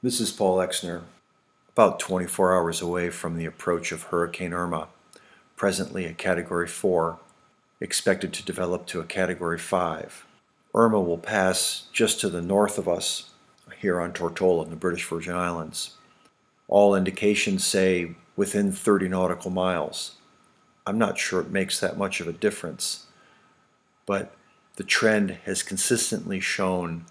This is Paul Exner, about 24 hours away from the approach of Hurricane Irma, presently a Category 4, expected to develop to a Category 5. Irma will pass just to the north of us here on Tortola in the British Virgin Islands. All indications say within 30 nautical miles. I'm not sure it makes that much of a difference, but the trend has consistently shown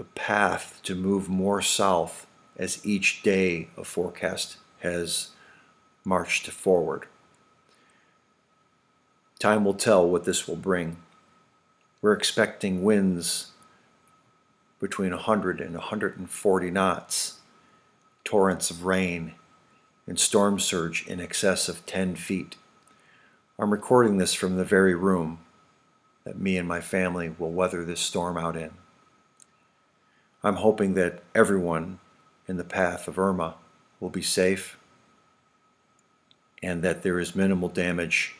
the path to move more south as each day of forecast has marched forward. Time will tell what this will bring. We're expecting winds between 100 and 140 knots, torrents of rain, and storm surge in excess of 10 feet. I'm recording this from the very room that me and my family will weather this storm out in. I'm hoping that everyone in the path of Irma will be safe and that there is minimal damage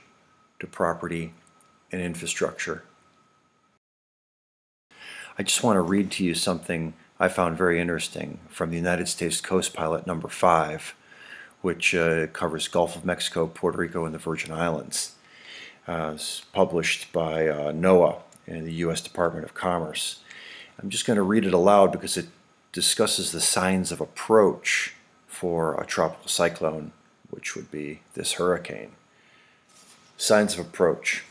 to property and infrastructure. I just want to read to you something I found very interesting from the United States Coast Pilot number 5, which uh, covers Gulf of Mexico, Puerto Rico, and the Virgin Islands. Uh, published by uh, NOAA and the U.S. Department of Commerce. I'm just going to read it aloud because it discusses the signs of approach for a tropical cyclone, which would be this hurricane. Signs of approach.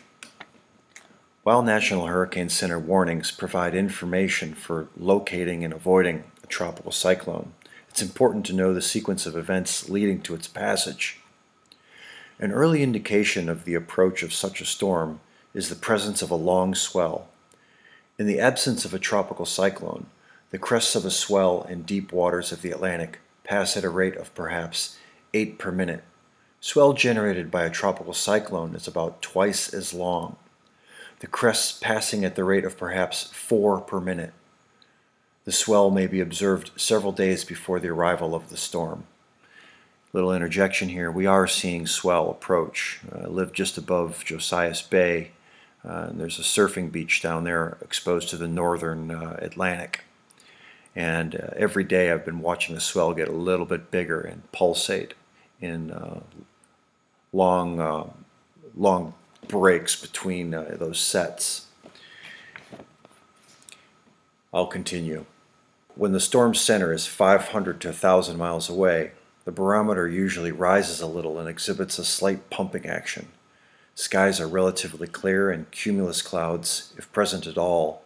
While National Hurricane Center warnings provide information for locating and avoiding a tropical cyclone, it's important to know the sequence of events leading to its passage. An early indication of the approach of such a storm is the presence of a long swell, in the absence of a tropical cyclone, the crests of a swell in deep waters of the Atlantic pass at a rate of perhaps 8 per minute. Swell generated by a tropical cyclone is about twice as long, the crests passing at the rate of perhaps 4 per minute. The swell may be observed several days before the arrival of the storm. Little interjection here, we are seeing swell approach. I live just above Josiah's Bay uh, there's a surfing beach down there exposed to the northern uh, Atlantic. And uh, every day I've been watching the swell get a little bit bigger and pulsate in uh, long, uh, long breaks between uh, those sets. I'll continue. When the storm center is 500 to 1,000 miles away, the barometer usually rises a little and exhibits a slight pumping action. Skies are relatively clear and cumulus clouds, if present at all,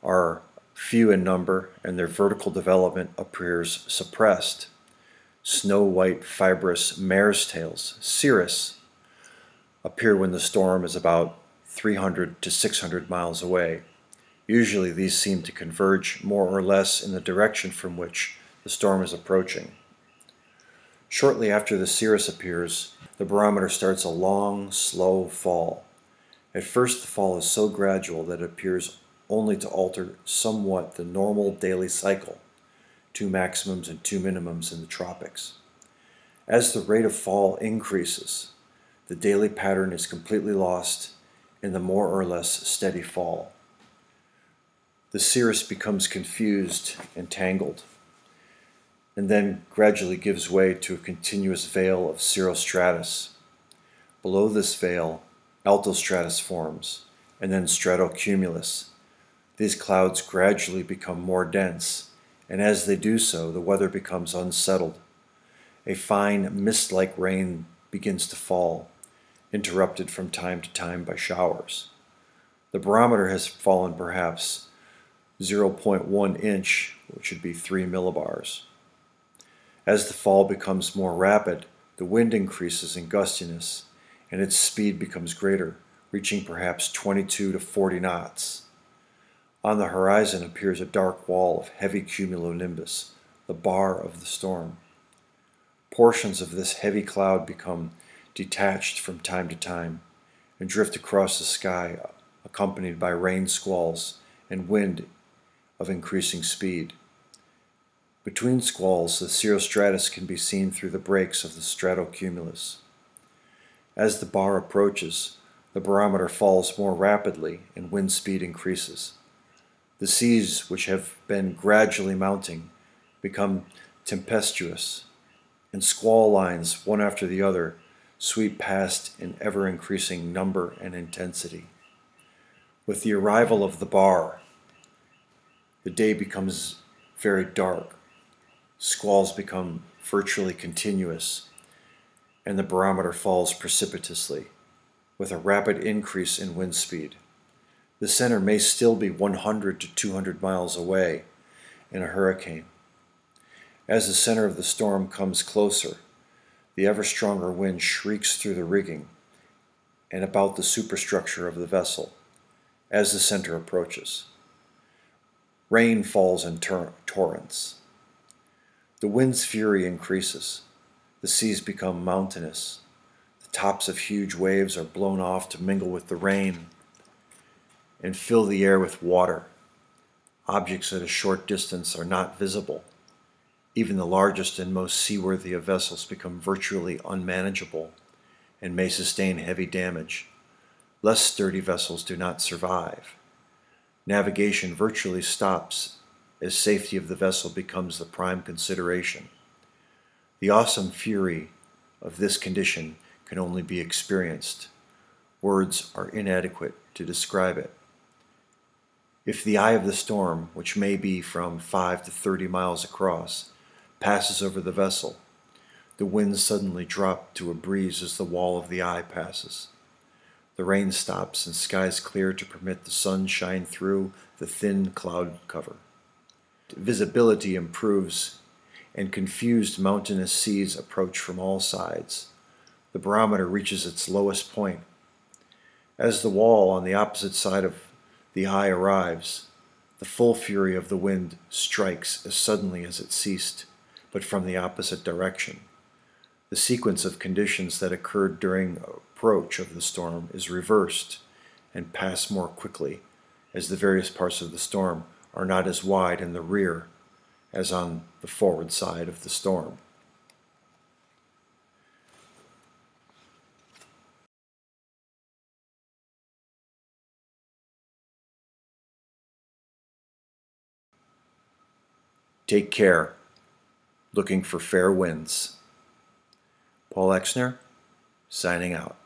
are few in number and their vertical development appears suppressed. Snow white fibrous mare's tails, cirrus, appear when the storm is about 300 to 600 miles away. Usually these seem to converge more or less in the direction from which the storm is approaching. Shortly after the cirrus appears, the barometer starts a long, slow fall. At first, the fall is so gradual that it appears only to alter somewhat the normal daily cycle, two maximums and two minimums in the tropics. As the rate of fall increases, the daily pattern is completely lost in the more or less steady fall. The cirrus becomes confused and tangled and then gradually gives way to a continuous veil of cirrostratus. Below this veil, altostratus forms, and then stratocumulus. These clouds gradually become more dense, and as they do so, the weather becomes unsettled. A fine mist-like rain begins to fall, interrupted from time to time by showers. The barometer has fallen perhaps 0.1 inch, which would be 3 millibars. As the fall becomes more rapid, the wind increases in gustiness and its speed becomes greater, reaching perhaps 22 to 40 knots. On the horizon appears a dark wall of heavy cumulonimbus, the bar of the storm. Portions of this heavy cloud become detached from time to time and drift across the sky, accompanied by rain squalls and wind of increasing speed. Between squalls, the cirrostratus can be seen through the breaks of the stratocumulus. As the bar approaches, the barometer falls more rapidly and wind speed increases. The seas, which have been gradually mounting, become tempestuous, and squall lines, one after the other, sweep past in ever increasing number and intensity. With the arrival of the bar, the day becomes very dark. Squalls become virtually continuous, and the barometer falls precipitously, with a rapid increase in wind speed. The center may still be 100 to 200 miles away in a hurricane. As the center of the storm comes closer, the ever stronger wind shrieks through the rigging and about the superstructure of the vessel as the center approaches. Rain falls in tor- torrents. The wind's fury increases. The seas become mountainous. The tops of huge waves are blown off to mingle with the rain and fill the air with water. Objects at a short distance are not visible even the largest and most seaworthy of vessels become virtually unmanageable and may sustain heavy damage. Less sturdy vessels do not survive. Navigation virtually stops as safety of the vessel becomes the prime consideration. The awesome fury of this condition can only be experienced. Words are inadequate to describe it. If the eye of the storm, which may be from 5 to 30 miles across, passes over the vessel. The winds suddenly drop to a breeze as the wall of the eye passes. The rain stops and skies clear to permit the sun shine through the thin cloud cover. Visibility improves and confused mountainous seas approach from all sides. The barometer reaches its lowest point. As the wall on the opposite side of the eye arrives, the full fury of the wind strikes as suddenly as it ceased but from the opposite direction. The sequence of conditions that occurred during approach of the storm is reversed and pass more quickly, as the various parts of the storm are not as wide in the rear as on the forward side of the storm. Take care looking for fair winds. Paul Exner, signing out.